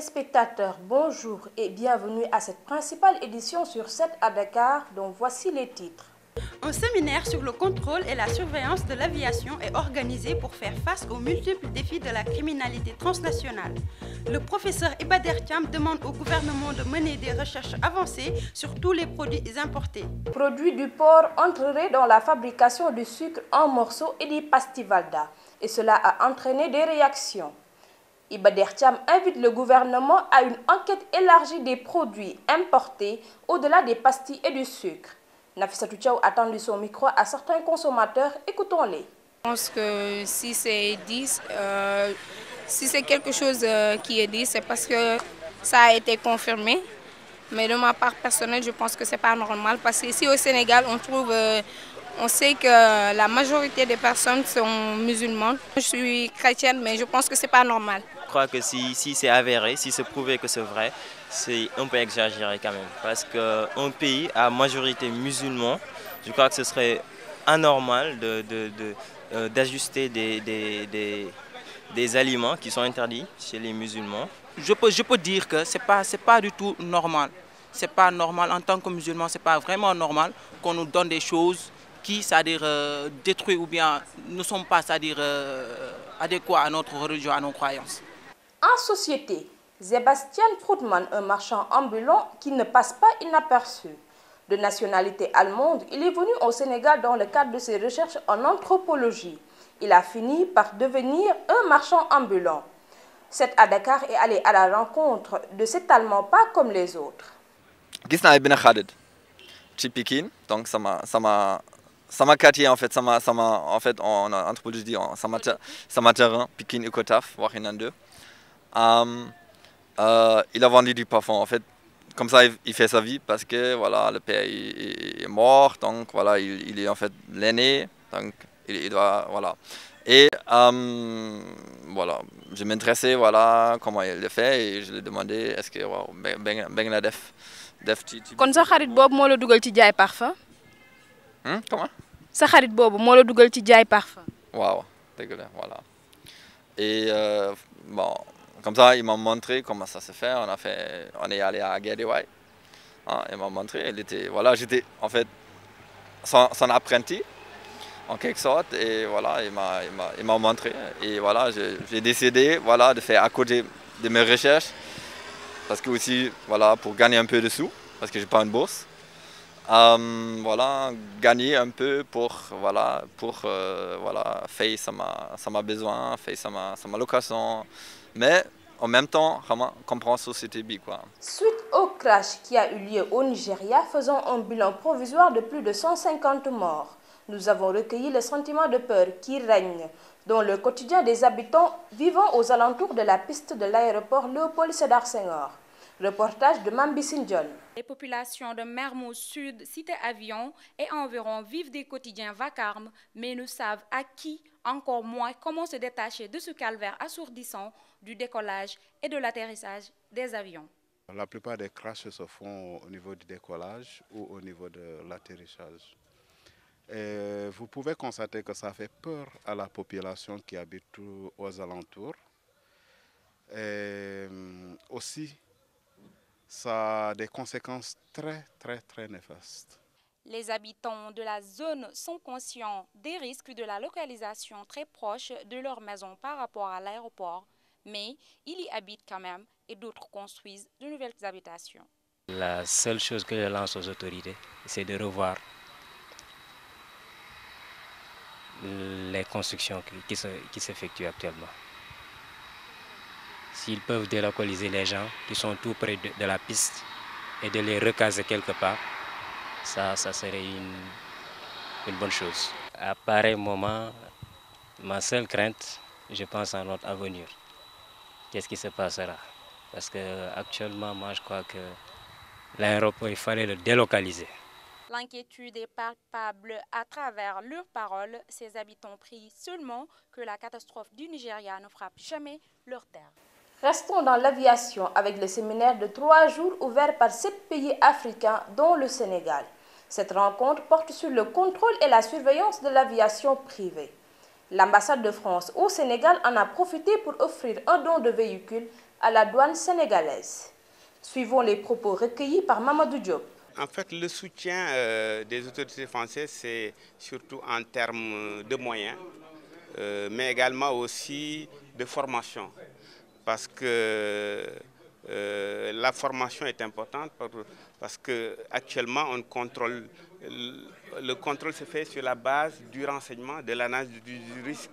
téléspectateurs, bonjour et bienvenue à cette principale édition sur 7 à Dakar dont voici les titres. Un séminaire sur le contrôle et la surveillance de l'aviation est organisé pour faire face aux multiples défis de la criminalité transnationale. Le professeur Ibader Thiam demande au gouvernement de mener des recherches avancées sur tous les produits importés. Produits du porc entreraient dans la fabrication du sucre en morceaux et des pastivalda et cela a entraîné des réactions. Ibader Thiam invite le gouvernement à une enquête élargie des produits importés au-delà des pastilles et du sucre. Nafisa Touchaou a tendu son micro à certains consommateurs. Écoutons-les. Je pense que si c'est dit, euh, si c'est quelque chose euh, qui est dit, c'est parce que ça a été confirmé. Mais de ma part personnelle, je pense que c'est pas normal parce qu'ici au Sénégal, on trouve, euh, on sait que la majorité des personnes sont musulmanes. Je suis chrétienne, mais je pense que c'est pas normal. Je crois que si, si c'est avéré, si c'est prouvé que c'est vrai, c'est un peu exagéré quand même. Parce qu'un pays à majorité musulman, je crois que ce serait anormal d'ajuster de, de, des, des, des, aliments qui sont interdits chez les musulmans. Je peux, je peux dire que ce n'est pas, pas du tout normal. Ce n'est pas normal, en tant que musulman, ce n'est pas vraiment normal qu'on nous donne des choses qui, c'est-à-dire, euh, détruisent ou bien ne sont pas, c'est-à-dire, euh, adéquats à notre religion, à nos croyances. En société, Sébastien Fruitman, un marchand ambulant qui ne passe pas inaperçu. De nationalité allemande, il est venu au Sénégal dans le cadre de ses recherches en anthropologie. Il a fini par devenir un marchand ambulant. Cet à Dakar est allé à la rencontre de cet Allemand pas comme les autres. gis naa benn xarit ci Sama sama quartier en fait. Sama sama en fait en anthropologie sama sama terrain Pikine Icotaf Wakhinane 2 euh, il a vendu du parfum en fait. Comme ça il, fait sa vie parce que voilà le père est, mort. Donc voilà il, il est en fait l'aîné. Donc il, il, doit voilà. Et voilà je m'intéressais voilà comment il le fait. Et je lui ai demandé est-ce que ben la def moo la dugal ci jaay parfum? Comment? sa xarit boobu moo la dugal ci jaay parfum. waaw dëgg la voilà et euh, bon. Comme ça, il m'a montré comment ça se fait. On a fait, on est allé à Guédiouaï. Hein, il m'a montré. Il était, voilà, j'étais en fait son, son, apprenti en quelque sorte. Et voilà, il m'a, il m'a montré. Et voilà, j'ai décidé, voilà, de faire à côté de mes recherches, parce que aussi, voilà, pour gagner un peu de sous, parce que j'ai pas une bourse. Euh, voilà, gagner un peu pour, voilà, pour, euh, voilà, faire ça m'a, ça m'a besoin, faire ça m'a, ça m'a location mais en même temps, vraiment comprendre société bi quoi. Suite au crash qui a eu lieu au Nigeria, faisant un bilan provisoire de plus de 150 morts, nous avons recueilli le sentiment de peur qui règne dans le quotidien des habitants vivant aux alentours de la piste de l'aéroport Léopold Sédar Senghor. Reportage de Mambi Sindion. Les populations de Mermoz Sud, cité avion et environ vivent des quotidiens vacarmes, mais ne savent à qui, encore moins comment se détacher de ce calvaire assourdissant du décollage et de l'atterrissage des avions. La plupart des crashs se font au niveau du décollage ou au niveau de l'atterrissage. Vous pouvez constater que ça fait peur à la population qui habite aux alentours. Et aussi, ça a des conséquences très, très, très néfastes. Les habitants de la zone sont conscients des risques de la localisation très proche de leur maison par rapport à l'aéroport, mais ils y habitent quand même et d'autres construisent de nouvelles habitations. La seule chose que je lance aux autorités, c'est de revoir les constructions qui, qui s'effectuent actuellement. S'ils peuvent délocaliser les gens qui sont tout près de, la piste et de les recaser quelque part, ça, ça serait une, une bonne chose. À pareil moment, ma seule crainte, je pense à notre avenir. Qu'est-ce qui se passera? Parce que actuellement, moi, je crois que l'aéroport, il fallait le délocaliser. L'inquiétude est palpable à travers leurs paroles. Ces habitants prient seulement que la catastrophe du Nigeria ne frappe jamais leur terre. Restons dans l'aviation avec le séminaire de trois jours ouvert par sept pays africains, dont le Sénégal. Cette rencontre porte sur le contrôle et la surveillance de l'aviation privée. L'ambassade de France au Sénégal en a profité pour offrir un don de véhicules à la douane sénégalaise. Suivons les propos recueillis par Mamadou Diop. En fait, le soutien euh, des autorités françaises, c'est surtout en termes de moyens, euh, mais également aussi de formation. Parce que euh, la formation est importante, parce qu'actuellement, le contrôle se fait sur la base du renseignement, de l'analyse du risque.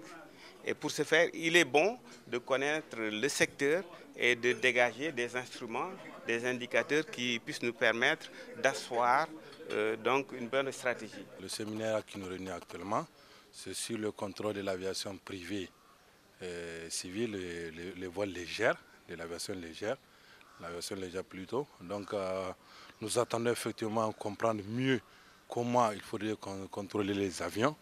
Et pour ce faire, il est bon de connaître le secteur et de dégager des instruments, des indicateurs qui puissent nous permettre d'asseoir euh, donc une bonne stratégie. Le séminaire qui nous réunit actuellement, c'est sur le contrôle de l'aviation privée civile et les, voies légères, de l'aviation légère, l'aviation légère plutôt. Donc euh, nous attendons effectivement à comprendre mieux comment il faudrait contrôler les avions,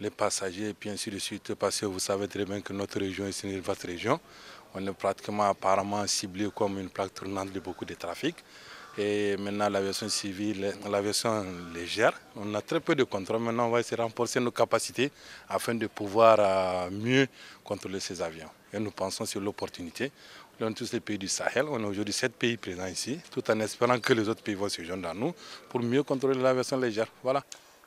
les passagers et puis ainsi de suite, parce que vous savez très bien que notre région est une vaste région on est pratiquement apparemment ciblé comme une plaque tournante de beaucoup de trafic. Et maintenant, l'aviation civile, l'aviation légère, on a très peu de contrôle. Maintenant, on va essayer de renforcer nos capacités afin de pouvoir euh, mieux contrôler ces avions. Et nous pensons sur l'opportunité. Est tous les pays du Sahel. On a aujourd'hui sept pays présents ici, tout en espérant que les autres pays vont se joindre à nous pour mieux contrôler l'aviation légère. Voilà.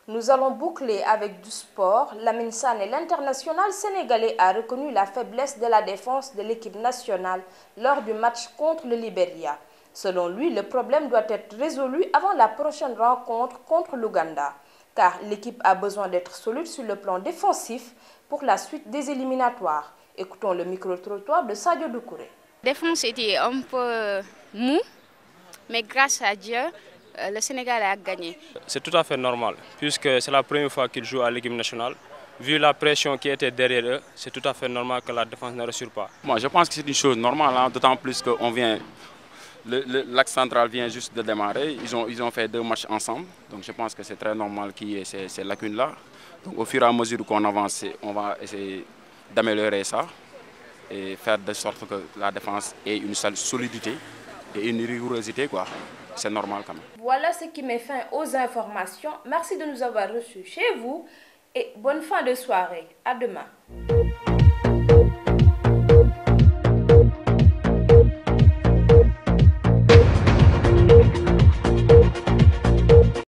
Nous allons boucler avec du sport. Lamine et l'international sénégalais, a reconnu la faiblesse de la défense de l'équipe nationale lors du match contre le Libéria. Selon lui, le problème doit être résolu avant la prochaine rencontre contre l'Ouganda, car l'équipe a besoin d'être solide sur le plan défensif pour la suite des éliminatoires. Écoutons le micro-trottoir de Sadio Doukouré. La défense était un peu mou, mais grâce à Dieu, euh, le Sénégal a gagné. C'est tout à fait normal, puisque c'est la première fois qu'ils jouent à l'équipe nationale. Vu la pression qui était derrière eux, c'est tout à fait normal que la défense ne rassure pas. Moi, je pense que c'est une chose normale, hein, d'autant plus qu'on vient l'axe central vient juste de démarrer. Ils ont, ils ont fait deux matchs ensemble. Donc je pense que c'est très normal qu'il y ait ces, lacunes-là. Au fur et à mesure qu'on avance, on va essayer d'améliorer ça et faire de sorte que la défense ait une solidité et une rigourosité. Quoi c'est normal quand même. Voilà ce qui met fin aux informations. Merci de nous avoir reçus chez vous et bonne fin de soirée. À demain.